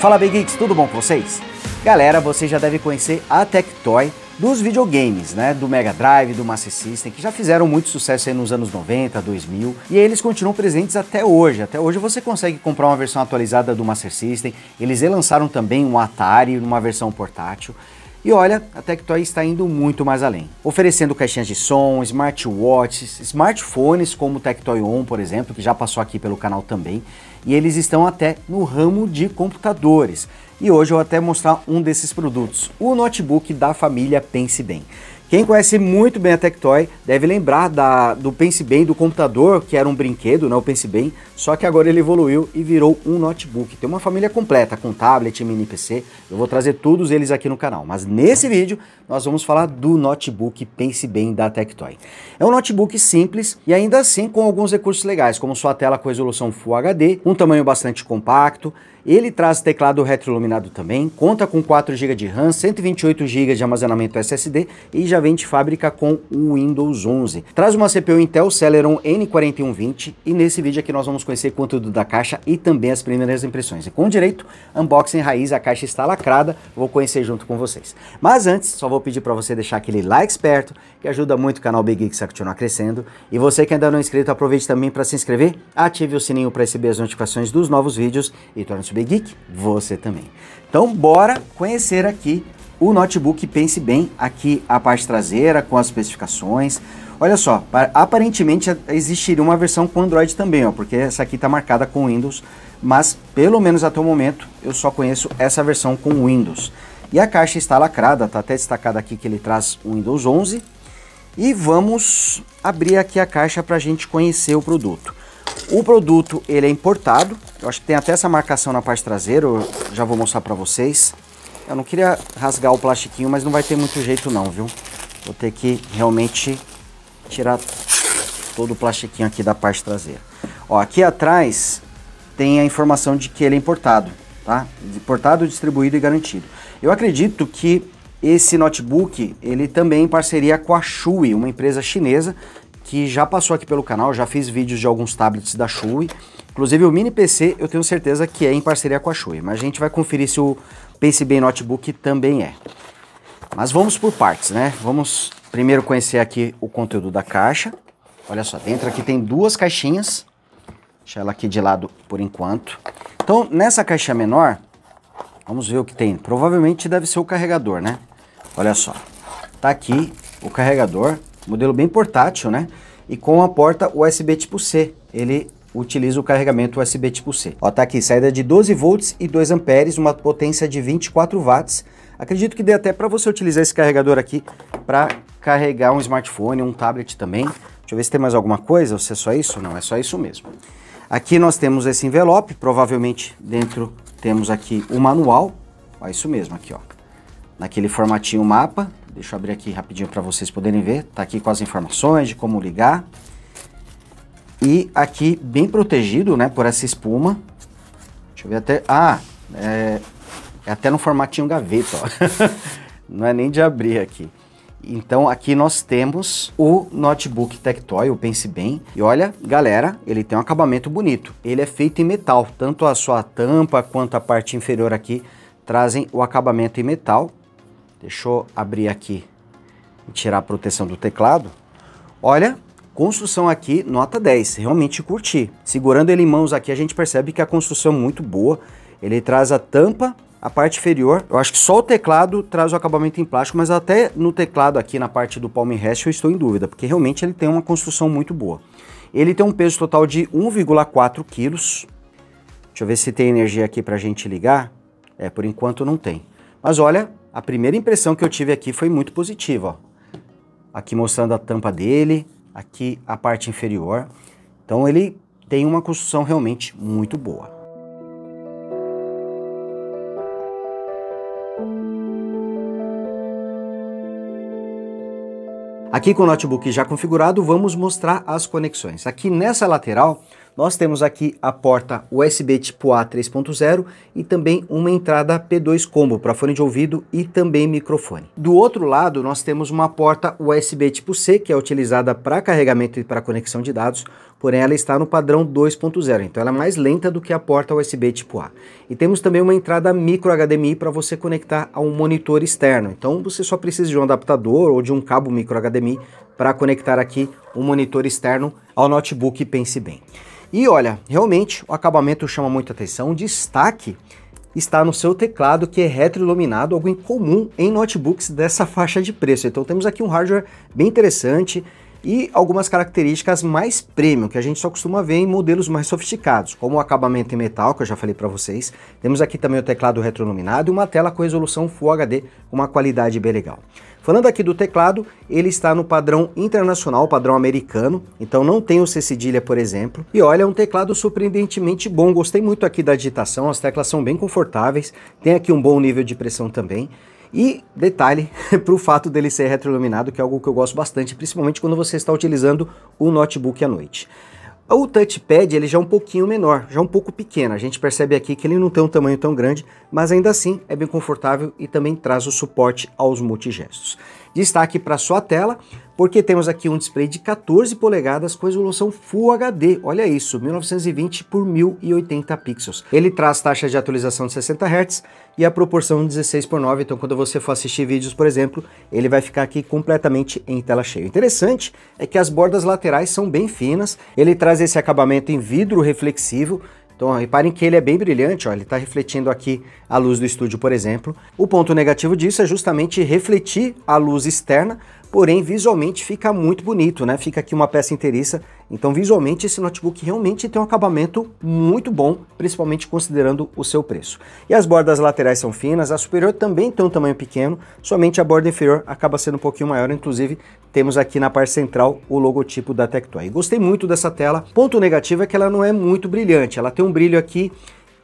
Fala Big Geeks, tudo bom com vocês? Galera, você já deve conhecer a Tectoy dos videogames, né? Do Mega Drive, do Master System, que já fizeram muito sucesso aí nos anos 90, 2000, e eles continuam presentes até hoje. Até hoje você consegue comprar uma versão atualizada do Master System. Eles lançaram também um Atari numa versão portátil. E olha, a Tectoy está indo muito mais além, oferecendo caixinhas de som, smartwatches, smartphones como o Tectoy On, por exemplo, que já passou aqui pelo canal também, e eles estão até no ramo de computadores. E hoje eu vou até mostrar um desses produtos, o notebook da família Pense Bem. Quem conhece muito bem a Tectoy deve lembrar da, do Pense Bem do computador, que era um brinquedo, né, o Pense Bem, só que agora ele evoluiu e virou um notebook. Tem uma família completa, com tablet, mini PC, eu vou trazer todos eles aqui no canal. Mas nesse vídeo nós vamos falar do notebook Pense Bem da Tectoy. É um notebook simples e ainda assim com alguns recursos legais, como sua tela com resolução Full HD, um tamanho bastante compacto, ele traz teclado retroiluminado também, conta com 4 GB de RAM, 128 GB de armazenamento SSD e já vem de fábrica com o Windows 11. Traz uma CPU Intel Celeron N4120 e nesse vídeo aqui nós vamos conhecer conteúdo da caixa e também as primeiras impressões. E com direito, unboxing raiz, a caixa está lacrada, vou conhecer junto com vocês. Mas antes, só vou pedir para você deixar aquele like esperto, que ajuda muito o canal Big Geeks a continuar crescendo. E você que ainda não é inscrito, aproveite também para se inscrever, ative o sininho para receber as notificações dos novos vídeos e torne-se Geek, você também. Então bora conhecer aqui o notebook Pense Bem, aqui a parte traseira com as especificações. Olha só, aparentemente existiria uma versão com Android também, ó, porque essa aqui está marcada com Windows, mas pelo menos até o momento eu só conheço essa versão com Windows. E a caixa está lacrada, está até destacado aqui que ele traz o Windows 11. E vamos abrir aqui a caixa para a gente conhecer o produto. O produto ele é importado, eu acho que tem até essa marcação na parte traseira, eu já vou mostrar para vocês. Eu não queria rasgar o plastiquinho, mas não vai ter muito jeito não, viu? Vou ter que realmente tirar todo o plastiquinho aqui da parte traseira. Ó, aqui atrás tem a informação de que ele é importado, tá? Importado, distribuído e garantido. Eu acredito que esse notebook, ele também é em parceria com a Shui, uma empresa chinesa que já passou aqui pelo canal, já fiz vídeos de alguns tablets da Shui. Inclusive o mini PC eu tenho certeza que é em parceria com a Shui, mas a gente vai conferir se o Bem Notebook também é. Mas vamos por partes, né? Vamos primeiro conhecer aqui o conteúdo da caixa. Olha só, dentro aqui tem duas caixinhas. Deixa ela aqui de lado por enquanto. Então, nessa caixa menor, vamos ver o que tem. Provavelmente deve ser o carregador, né? Olha só, tá aqui o carregador modelo bem portátil, né? E com a porta USB tipo C. Ele utiliza o carregamento USB tipo C. Ó, tá aqui, saída de 12 volts e 2 amperes, uma potência de 24 watts. Acredito que dê até para você utilizar esse carregador aqui para carregar um smartphone, um tablet também. Deixa eu ver se tem mais alguma coisa, ou se é só isso? Não, é só isso mesmo. Aqui nós temos esse envelope, provavelmente dentro temos aqui o manual. Ó, isso mesmo aqui, ó. Naquele formatinho mapa, Deixa eu abrir aqui rapidinho para vocês poderem ver. Tá aqui com as informações de como ligar. E aqui bem protegido, né, por essa espuma. Deixa eu ver até... Ah, é, é até no formatinho gaveta, ó. Não é nem de abrir aqui. Então aqui nós temos o notebook Tectoy, o Pense Bem. E olha, galera, ele tem um acabamento bonito. Ele é feito em metal, tanto a sua tampa quanto a parte inferior aqui trazem o acabamento em metal. Deixa eu abrir aqui e tirar a proteção do teclado. Olha, construção aqui, nota 10, realmente curti. Segurando ele em mãos aqui, a gente percebe que a construção é muito boa. Ele traz a tampa, a parte inferior. Eu acho que só o teclado traz o acabamento em plástico, mas até no teclado aqui, na parte do palm rest, eu estou em dúvida, porque realmente ele tem uma construção muito boa. Ele tem um peso total de 1,4 quilos. Deixa eu ver se tem energia aqui para a gente ligar. É, por enquanto não tem. Mas olha, a primeira impressão que eu tive aqui foi muito positiva. Aqui mostrando a tampa dele, aqui a parte inferior. Então ele tem uma construção realmente muito boa. Aqui com o notebook já configurado, vamos mostrar as conexões. Aqui nessa lateral, nós temos aqui a porta USB tipo A 3.0 e também uma entrada P2 combo para fone de ouvido e também microfone. Do outro lado, nós temos uma porta USB tipo C, que é utilizada para carregamento e para conexão de dados, porém ela está no padrão 2.0, então ela é mais lenta do que a porta USB tipo A. E temos também uma entrada micro HDMI para você conectar a um monitor externo, então você só precisa de um adaptador ou de um cabo micro HDMI para conectar aqui um monitor externo ao notebook, pense bem. E olha, realmente o acabamento chama muita atenção, destaque está no seu teclado que é retroiluminado, algo incomum em notebooks dessa faixa de preço. Então temos aqui um hardware bem interessante, e algumas características mais premium que a gente só costuma ver em modelos mais sofisticados, como o acabamento em metal, que eu já falei para vocês. Temos aqui também o teclado retroiluminado e uma tela com resolução Full HD, uma qualidade bem legal. Falando aqui do teclado, ele está no padrão internacional, padrão americano, então não tem o C cedilha, por exemplo. E olha, é um teclado surpreendentemente bom, gostei muito aqui da digitação, as teclas são bem confortáveis, tem aqui um bom nível de pressão também. E detalhe para o fato dele ser retroiluminado, que é algo que eu gosto bastante, principalmente quando você está utilizando o notebook à noite. O touchpad ele já é um pouquinho menor, já é um pouco pequeno. A gente percebe aqui que ele não tem um tamanho tão grande, mas ainda assim é bem confortável e também traz o suporte aos multigestos. Destaque para sua tela, porque temos aqui um display de 14 polegadas com resolução Full HD. Olha isso, 1920 por 1080 pixels. Ele traz taxa de atualização de 60 Hz e a proporção 16 por 9, então quando você for assistir vídeos, por exemplo, ele vai ficar aqui completamente em tela cheia. O interessante é que as bordas laterais são bem finas, ele traz esse acabamento em vidro reflexivo, então, reparem que ele é bem brilhante, ó, ele está refletindo aqui a luz do estúdio, por exemplo. O ponto negativo disso é justamente refletir a luz externa, porém visualmente fica muito bonito, né? Fica aqui uma peça inteiriça, então visualmente esse notebook realmente tem um acabamento muito bom, principalmente considerando o seu preço. E as bordas laterais são finas, a superior também tem um tamanho pequeno, somente a borda inferior acaba sendo um pouquinho maior, inclusive temos aqui na parte central o logotipo da Tectoy. Gostei muito dessa tela, ponto negativo é que ela não é muito brilhante, ela tem um brilho aqui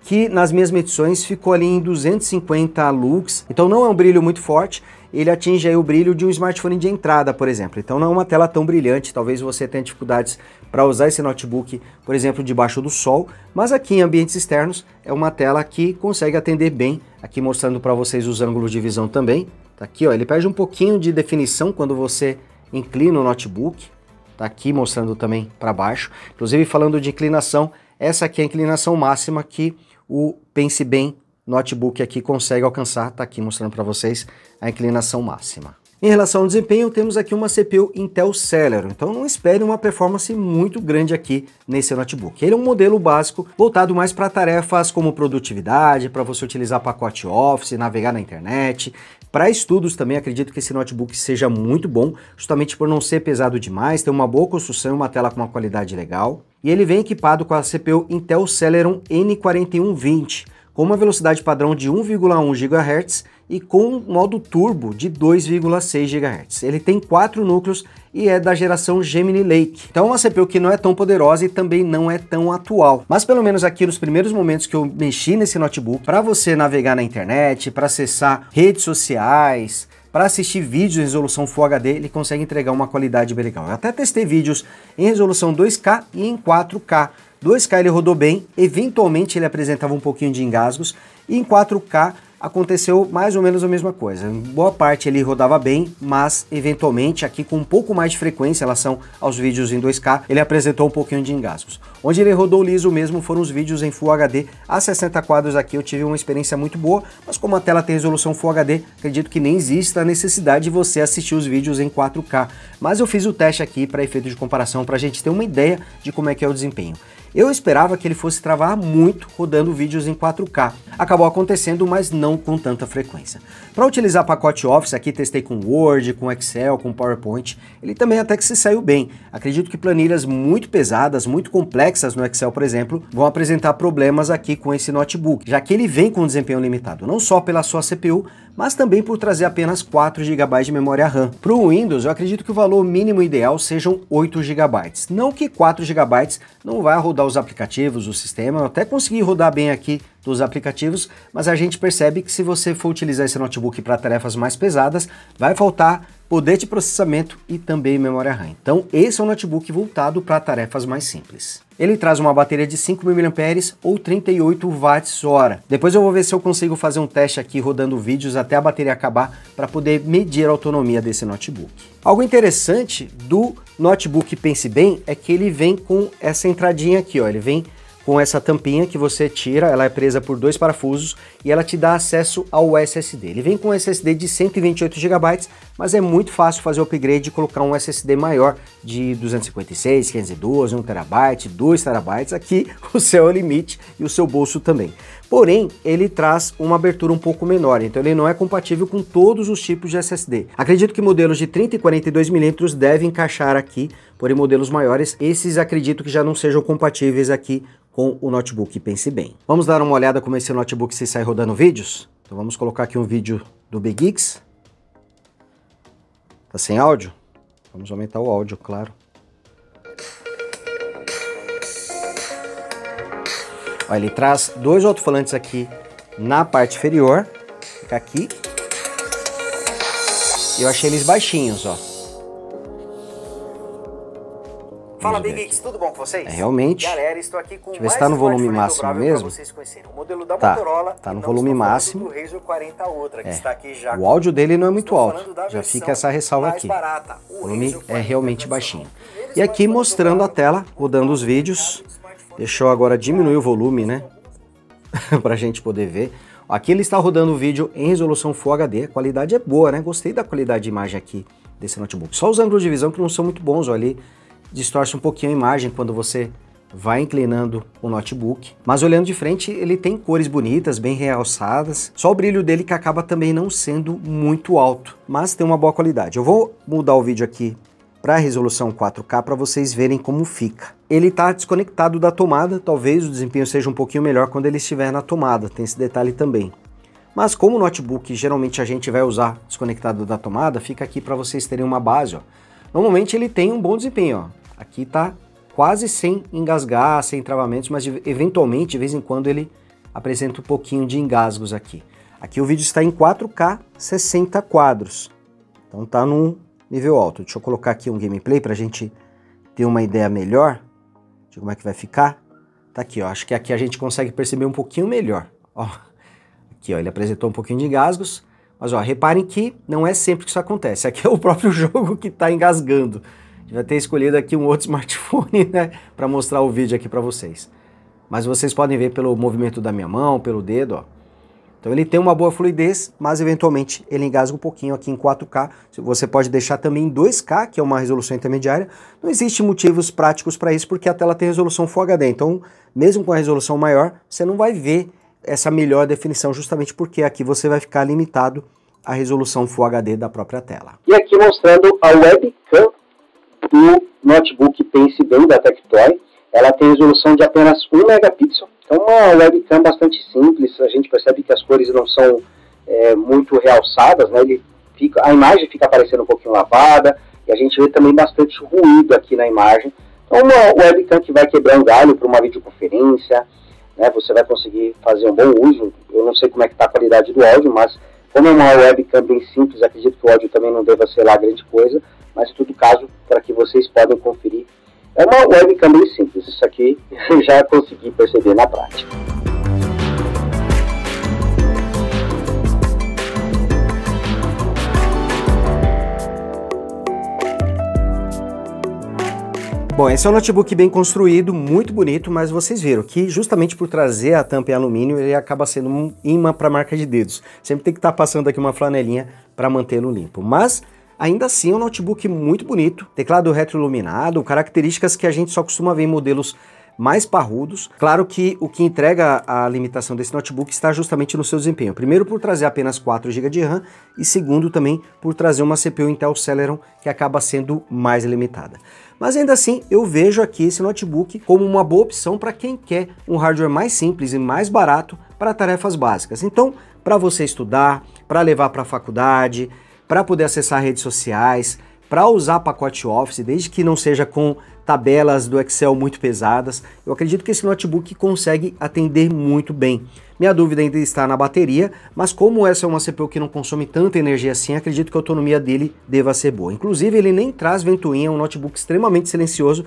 que nas minhas medições ficou ali em 250 lux, então não é um brilho muito forte, ele atinge aí o brilho de um smartphone de entrada, por exemplo. Então não é uma tela tão brilhante, talvez você tenha dificuldades para usar esse notebook, por exemplo, debaixo do sol, mas aqui em ambientes externos é uma tela que consegue atender bem, aqui mostrando para vocês os ângulos de visão também. Tá aqui, ó, ele perde um pouquinho de definição quando você inclina o notebook, tá aqui mostrando também para baixo. Inclusive falando de inclinação, essa aqui é a inclinação máxima que o Pense Bem notebook aqui consegue alcançar, está aqui mostrando para vocês a inclinação máxima. Em relação ao desempenho, temos aqui uma CPU Intel Celeron, então não espere uma performance muito grande aqui nesse notebook. Ele é um modelo básico voltado mais para tarefas como produtividade, para você utilizar pacote Office, navegar na internet. Para estudos também acredito que esse notebook seja muito bom, justamente por não ser pesado demais, ter uma boa construção uma tela com uma qualidade legal. E ele vem equipado com a CPU Intel Celeron N4120, com uma velocidade padrão de 1,1 GHz e com modo turbo de 2,6 GHz. Ele tem quatro núcleos e é da geração Gemini Lake. Então é uma CPU que não é tão poderosa e também não é tão atual. Mas pelo menos aqui nos primeiros momentos que eu mexi nesse notebook, para você navegar na internet, para acessar redes sociais, para assistir vídeos em resolução Full HD, ele consegue entregar uma qualidade bem legal. Eu até testei vídeos em resolução 2K e em 4K. 2K ele rodou bem, eventualmente ele apresentava um pouquinho de engasgos, e em 4K aconteceu mais ou menos a mesma coisa. Em boa parte ele rodava bem, mas eventualmente aqui com um pouco mais de frequência em relação aos vídeos em 2K, ele apresentou um pouquinho de engasgos. Onde ele rodou liso mesmo foram os vídeos em Full HD a 60 quadros aqui eu tive uma experiência muito boa, mas como a tela tem resolução Full HD, acredito que nem exista a necessidade de você assistir os vídeos em 4K. Mas eu fiz o teste aqui para efeito de comparação para a gente ter uma ideia de como é que é o desempenho. Eu esperava que ele fosse travar muito rodando vídeos em 4K. Acabou acontecendo, mas não com tanta frequência. Para utilizar pacote Office, aqui testei com Word, com Excel, com PowerPoint, ele também até que se saiu bem. Acredito que planilhas muito pesadas, muito complexas no Excel, por exemplo, vão apresentar problemas aqui com esse notebook, já que ele vem com desempenho limitado, não só pela sua CPU, mas também por trazer apenas 4 GB de memória RAM. Para o Windows, eu acredito que o valor mínimo ideal sejam 8 GB. Não que 4 GB não vai rodar os aplicativos, o sistema, eu até consegui rodar bem aqui dos aplicativos, mas a gente percebe que se você for utilizar esse notebook para tarefas mais pesadas, vai faltar poder de processamento e também memória RAM. Então, esse é um notebook voltado para tarefas mais simples. Ele traz uma bateria de 5.000 mAh ou 38 watts-hora. Depois eu vou ver se eu consigo fazer um teste aqui rodando vídeos até a bateria acabar para poder medir a autonomia desse notebook. Algo interessante do notebook Pense Bem é que ele vem com essa entradinha aqui, ó, ele vem com essa tampinha que você tira, ela é presa por dois parafusos e ela te dá acesso ao SSD. Ele vem com um SSD de 128 GB, mas é muito fácil fazer o upgrade e colocar um SSD maior de 256, 512, 1 TB, 2 TB. Aqui o céu é limite e o seu bolso também. Porém, ele traz uma abertura um pouco menor, então ele não é compatível com todos os tipos de SSD. Acredito que modelos de 30 e 42 milímetros devem encaixar aqui, porém modelos maiores, esses acredito que já não sejam compatíveis aqui com o notebook Pense Bem. Vamos dar uma olhada como esse notebook se sai rodando vídeos? Então vamos colocar aqui um vídeo do Big Geeks. Tá sem áudio? Vamos aumentar o áudio, claro. Olha, ele traz dois alto-falantes aqui na parte inferior. Fica aqui. Eu achei eles baixinhos, ó. Fala Big Geeks, tudo bom com vocês? É, realmente. Galera, estou aqui com Deixa eu ver se tá no volume máximo mesmo. O modelo da tá, Motorola tá no volume máximo. Ultra, é. o áudio dele não é muito alto. Já fica essa ressalva aqui. Barata, o volume é realmente baixinho. E aqui mostrando a tela, rodando os vídeos. Deixa eu agora diminuir o volume, né? pra gente poder ver. Aqui ele está rodando o vídeo em resolução Full HD, a qualidade é boa, né? Gostei da qualidade de imagem aqui desse notebook. Só os ângulos de visão que não são muito bons, olha ali distorce um pouquinho a imagem quando você vai inclinando o notebook. Mas olhando de frente, ele tem cores bonitas, bem realçadas. Só o brilho dele que acaba também não sendo muito alto, mas tem uma boa qualidade. Eu vou mudar o vídeo aqui para a resolução 4K para vocês verem como fica. Ele está desconectado da tomada, talvez o desempenho seja um pouquinho melhor quando ele estiver na tomada, tem esse detalhe também. Mas como o notebook geralmente a gente vai usar desconectado da tomada, fica aqui para vocês terem uma base. Ó. Normalmente ele tem um bom desempenho, ó. Aqui está quase sem engasgar, sem travamentos, mas eventualmente, de vez em quando, ele apresenta um pouquinho de engasgos aqui. Aqui o vídeo está em 4K 60 quadros, então está num nível alto. Deixa eu colocar aqui um gameplay para a gente ter uma ideia melhor de como é que vai ficar. Tá aqui, ó. Acho que aqui a gente consegue perceber um pouquinho melhor. Ó, aqui, ó, ele apresentou um pouquinho de engasgos, mas ó, reparem que não é sempre que isso acontece. Aqui é o próprio jogo que está engasgando. Devia ter escolhido aqui um outro smartphone, né, para mostrar o vídeo aqui para vocês. Mas vocês podem ver pelo movimento da minha mão, pelo dedo, ó. Então ele tem uma boa fluidez, mas eventualmente ele engasga um pouquinho aqui em 4K. Você pode deixar também em 2K, que é uma resolução intermediária. Não existe motivos práticos para isso, porque a tela tem resolução Full HD. Então, mesmo com a resolução maior, você não vai ver essa melhor definição, justamente porque aqui você vai ficar limitado à resolução Full HD da própria tela. E aqui mostrando a webcam do notebook Pense Bem da Tectoy. Ela tem resolução de apenas 1 megapixel, então uma webcam bastante simples, a gente percebe que as cores não são é, muito realçadas, né? Ele fica, a imagem fica parecendo um pouquinho lavada, e a gente vê também bastante ruído aqui na imagem. Então uma webcam que vai quebrar um galho para uma videoconferência, né? Você vai conseguir fazer um bom uso, eu não sei como é que está a qualidade do áudio, mas como é uma webcam bem simples, acredito que o áudio também não deva ser lá grande coisa, mas em todo caso, para que vocês possam conferir. É uma webcam bem simples, isso aqui eu já consegui perceber na prática. Bom, esse é um notebook bem construído, muito bonito, mas vocês viram que justamente por trazer a tampa em alumínio, ele acaba sendo um imã para marca de dedos. Sempre tem que estar tá passando aqui uma flanelinha para mantê-lo limpo. Mas Ainda assim, é um notebook muito bonito, teclado retroiluminado, características que a gente só costuma ver em modelos mais parrudos. Claro que o que entrega a limitação desse notebook está justamente no seu desempenho. Primeiro por trazer apenas 4 GB de RAM e segundo também por trazer uma CPU Intel Celeron que acaba sendo mais limitada. Mas ainda assim, eu vejo aqui esse notebook como uma boa opção para quem quer um hardware mais simples e mais barato para tarefas básicas. Então, para você estudar, para levar para a faculdade, para poder acessar redes sociais, para usar pacote Office, desde que não seja com tabelas do Excel muito pesadas. Eu acredito que esse notebook consegue atender muito bem. Minha dúvida ainda está na bateria, mas como essa é uma CPU que não consome tanta energia assim, acredito que a autonomia dele deva ser boa. Inclusive, ele nem traz ventoinha, é um notebook extremamente silencioso,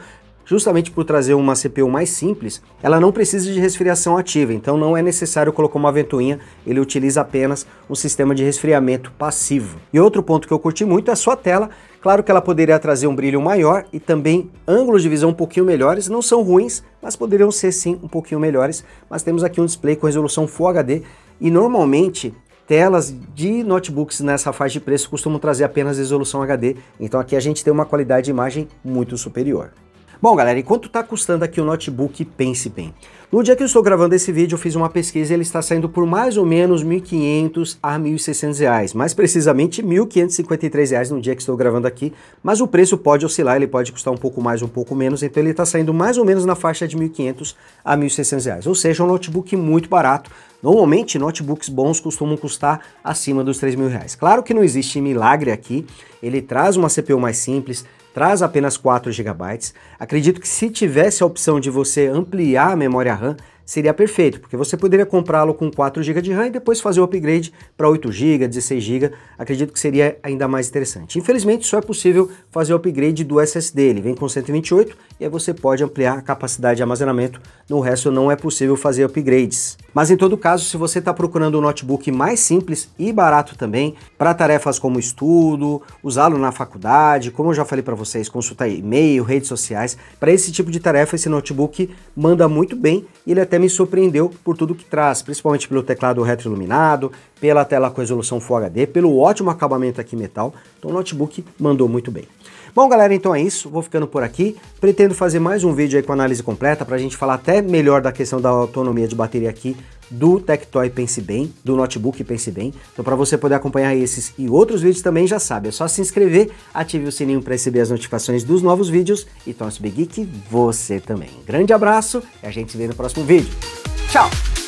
justamente por trazer uma CPU mais simples, ela não precisa de resfriação ativa, então não é necessário colocar uma ventoinha, ele utiliza apenas um sistema de resfriamento passivo. E outro ponto que eu curti muito é a sua tela, claro que ela poderia trazer um brilho maior e também ângulos de visão um pouquinho melhores, não são ruins, mas poderiam ser sim um pouquinho melhores, mas temos aqui um display com resolução Full HD e normalmente telas de notebooks nessa faixa de preço costumam trazer apenas resolução HD, então aqui a gente tem uma qualidade de imagem muito superior. Bom, galera, e quanto está custando aqui o notebook Pense Bem? No dia que eu estou gravando esse vídeo, eu fiz uma pesquisa e ele está saindo por mais ou menos R$ 1.500 a R$ 1.600, mais precisamente R$ 1.553 no dia que estou gravando aqui, mas o preço pode oscilar, ele pode custar um pouco mais, um pouco menos, então ele está saindo mais ou menos na faixa de R$ 1.500 a R$ 1.600, ou seja, um notebook muito barato. Normalmente, notebooks bons costumam custar acima dos R$ 3.000. Claro que não existe milagre aqui, ele traz uma CPU mais simples, traz apenas 4 GB. Acredito que se tivesse a opção de você ampliar a memória RAM, seria perfeito, porque você poderia comprá-lo com 4 GB de RAM e depois fazer o upgrade para 8 GB, 16 GB. Acredito que seria ainda mais interessante. Infelizmente, só é possível fazer o upgrade do SSD. Ele vem com 128 e aí você pode ampliar a capacidade de armazenamento. No resto, não é possível fazer upgrades. Mas em todo caso, se você está procurando um notebook mais simples e barato também, para tarefas como estudo, usá-lo na faculdade, como eu já falei para vocês, consultar e-mail, redes sociais, para esse tipo de tarefa, esse notebook manda muito bem e ele até me surpreendeu por tudo que traz, principalmente pelo teclado retroiluminado, pela tela com resolução Full HD, pelo ótimo acabamento aqui metal. Então o notebook mandou muito bem. Bom, galera, então é isso. Vou ficando por aqui. Pretendo fazer mais um vídeo aí com análise completa para a gente falar até melhor da questão da autonomia de bateria aqui do Tectoy Pense Bem, do notebook Pense Bem. Então, para você poder acompanhar esses e outros vídeos também, já sabe, é só se inscrever, ative o sininho para receber as notificações dos novos vídeos e torce Big Geek você também. Grande abraço e a gente se vê no próximo vídeo. Tchau!